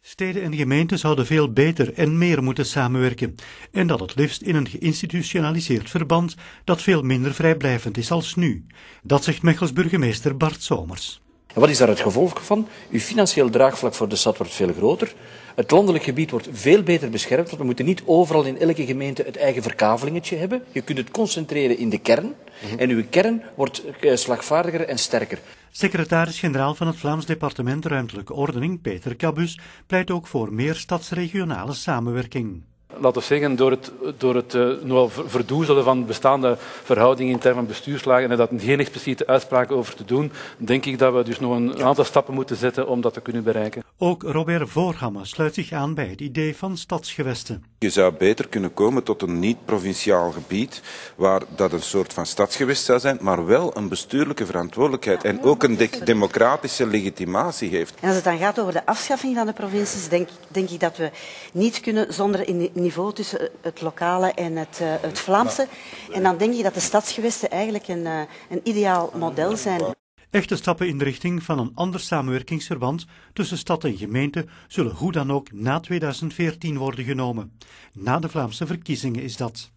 Steden en gemeenten zouden veel beter en meer moeten samenwerken. En dat het liefst in een geïnstitutionaliseerd verband dat veel minder vrijblijvend is als nu. Dat zegt Mechels burgemeester Bart Somers. En wat is daar het gevolg van? Uw financieel draagvlak voor de stad wordt veel groter. Het landelijk gebied wordt veel beter beschermd, want we moeten niet overal in elke gemeente het eigen verkavelingetje hebben. Je kunt het concentreren in de kern en uw kern wordt eh, slagvaardiger en sterker. Secretaris-generaal van het Vlaams Departement Ruimtelijke Ordening, Peter Cabus, pleit ook voor meer stadsregionale samenwerking laten we zeggen, door het, door het uh, nogal verdoezelen van bestaande verhoudingen in termen van bestuurslagen en daar geen expliciete uitspraken over te doen, denk ik dat we dus nog een aantal stappen moeten zetten om dat te kunnen bereiken. Ook Robert Voorhammer sluit zich aan bij het idee van stadsgewesten. Je zou beter kunnen komen tot een niet-provinciaal gebied, waar dat een soort van stadsgewest zou zijn, maar wel een bestuurlijke verantwoordelijkheid en ook een de democratische legitimatie heeft. En als het dan gaat over de afschaffing van de provincies, denk, denk ik dat we niet kunnen zonder in niveau tussen het lokale en het, uh, het Vlaamse. En dan denk ik dat de stadsgewesten eigenlijk een, uh, een ideaal model zijn. Echte stappen in de richting van een ander samenwerkingsverband tussen stad en gemeente zullen hoe dan ook na 2014 worden genomen. Na de Vlaamse verkiezingen is dat.